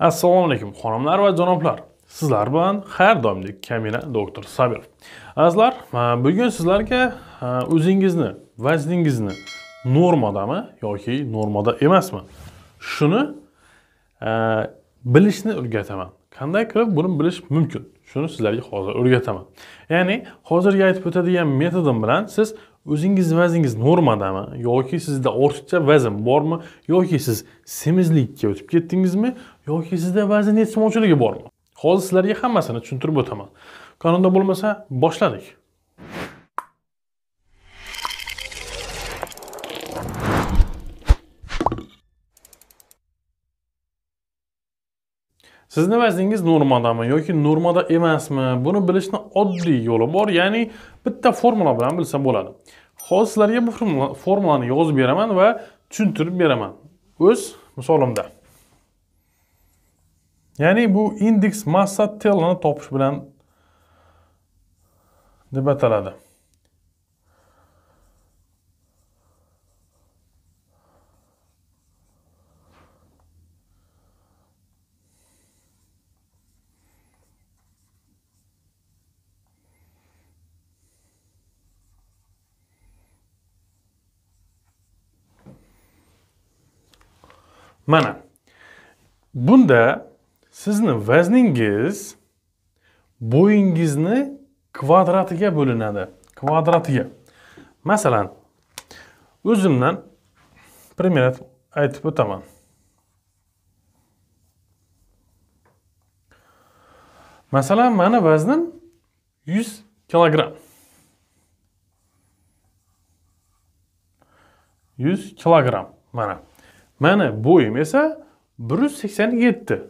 assalomu alaykum xonimlar va janoblar. Sizlar bilan har doimdek kamina doktor sabir. Azizlar bugun sizlarga o'zingizni vazningizni normadami yoki normada emasmi? Shuni bilishni o'rgataman. Qanday qilib buni bilish mumkin? Shuni sizlarga hozir o'rgataman. Ya'ni hozirgi aytib o'tadigan metodim bilan siz o'zingizni vazningiz normadami? Yoki sizda ortiqcha vazn bormi? Yoki siz semizlikka o'tib ketdingizmi? Yoki sizda vazn yetishmovchiligi bormi? Hozir sizlarga hammasini tushuntirib o'taman. Kanalda bo'lmasa boshladik. Sizni vazningiz normadami yoki normada emasmi? Buni bilishni oddiy yo'li bor ya'ni bitta formula bilan bilsa bo'ladi. Hozir sizlarga bu formulani yozib beraman va tushuntirib beraman. O'z misolimda. Ya'ni bu indeks massa telni topish bilan deb ataladi. Mana bunda sizni vazningiz bo'yingizni kvadratiga bo'linadi. Kvadratiga. Masalan o'zimdan пример aytib o'taman. Masalan mani vaznim 100 kilogramm 100 kilogramm mana. Mani bo'yim esa 187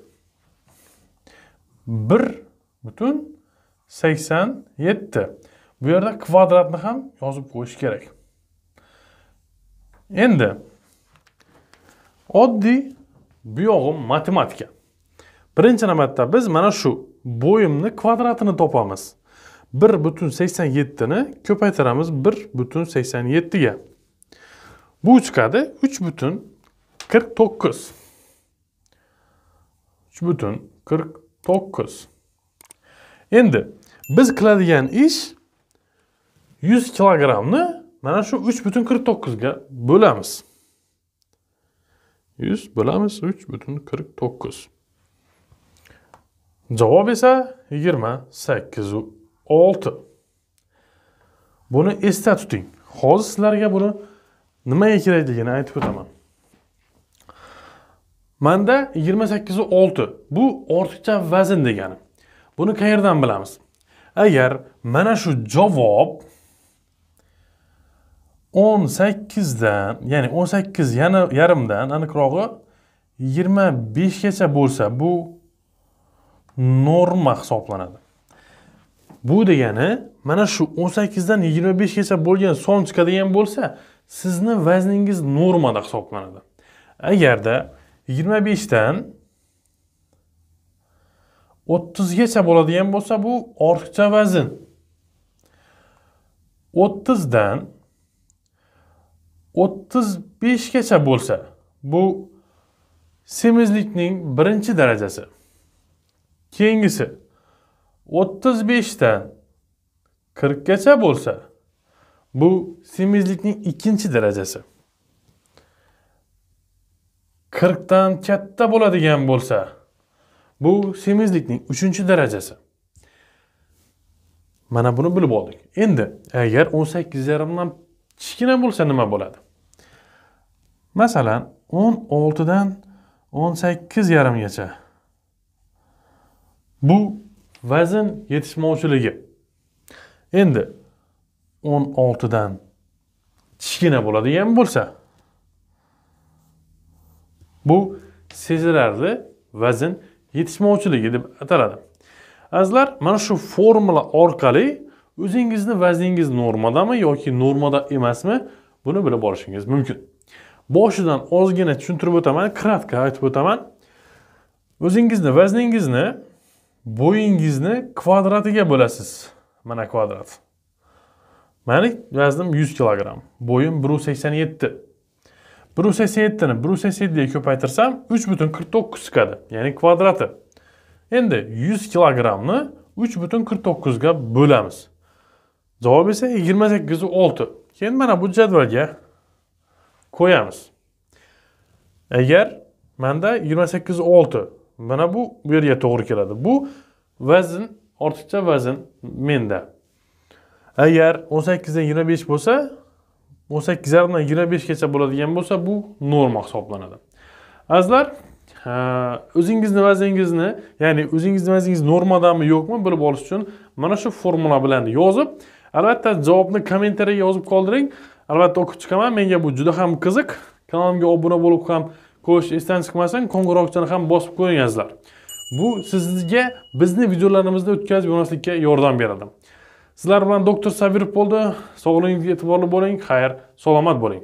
bir butun sakson yetti. Bu yerda kvadratni ham yozib qo'yish kerak. Endi oddiy buyog'im matematika. Birinchi navbatda biz mana shu bo'yimni kvadratini topamiz. Bir butun sakson yettini ko'paytiramiz bir butun sakson yettiga. Bu chiqadi uch butun qirq to'qqiz uch butun qirq to'qqiz endi biz qiladigan ish yuz kilogrammni mana shu uch butun qirq to'qqizga bo'lamiz. Yuz bo'lamiz uch butun qirq to'qqiz. Javob esa yigirma sakkizu olti. Buni esda tuting. Hozir sizlarga buni nimaga kerakligini aytib o'taman. Manda yigirma sakkizu olti. Bu ortiqcha vazn degani. Buni qayerdan bilamiz? Agar mana shu javob o'n sakkizdan ya'ni o'n sakkiz yarimdan aniqrog'i yigirma beshgacha bo'lsa bu norma hisoblanadi. Bu degani mana shu 18 dan 25 gacha bo'lgan son chiqadigan bo'lsa sizni vazningiz normada hisoblanadi. Agarda 25 dan 30 gacha bo'ladigan bo'lsa bu ortiqcha vazn. 30 dan 35 gacha bo'lsa bu semizlikning birinchi darajasi. Keyingisi 35 dan 40 gacha bo'lsa bu semizlikning ikkinchi darajasi. Qirqdan katta bo'ladigan bo'lsa bu semizlikning uchinchi darajasi. Mana buni bilib oldik. Endi agar o'n sakkiz yarimdan kichkina bo'lsa nima bo'ladi? Masalan o'n oltidan o'n sakkiz yarimgacha. Bu vazn yetishmovchiligi. Endi o'n oltidan kichkina bo'ladigan bo'lsa bu sezilarli vazn yetishmovchiligi deb ataladi. Azizlar mana shu formula orqali o'zingizni vazningiz normadami yoki normada emasmi buni bilib olishingiz mumkin. Boshidan ozgina tushuntirib o'taman kratka aytib o'taman. O'zingizni vazningizni bo'yingizni kvadratiga bo'lasiz. Mana kvadrat. Mani vaznim 100 kilogramm bo'yim 1.87 Bruce Sedd'ni Bruce Sedd deb ko'paytirsam, 3.49 chiqadi, ya'ni kvadrati. Endi 100 kilogrammni 3.49 ga bo'lamiz. Javob esa 28.6. Keyin mana bu jadvalga qo'yamiz. Agar menda 28.6, mana bu bu yerga to'g'ri keladi. Bu vazn, ortiqcha vazn menda. Agar 18 dan 25 bo'lsa, o'n sakkiz yarimdan yigirma beshgacha bo'ladigan bo'lsa bu norma hisoblanadi. Azizlar o'zingizni vazningizni ya'ni o'zingizni vazningiz normadami yo'qmi bilib olish uchun mana shu formula bilan yozib albatta javobni kommentariyaga yozib qoldiring. Albatta o'qib chiqaman menga bu juda ham qiziq. Kanalimga obuna bo'lib ham qo'yish esdan chiqmasin qo'ng'iroqchani ham bosib qo'ying azizlar bu sizga bizni videolarimizni o'tkazib yurmaslikka yordam beradi. Sizlar bilan doktor sabirov bo'ldi. Sog'lig'ingizga e'tiborli bo'ling. Xayr salomat bo'ling.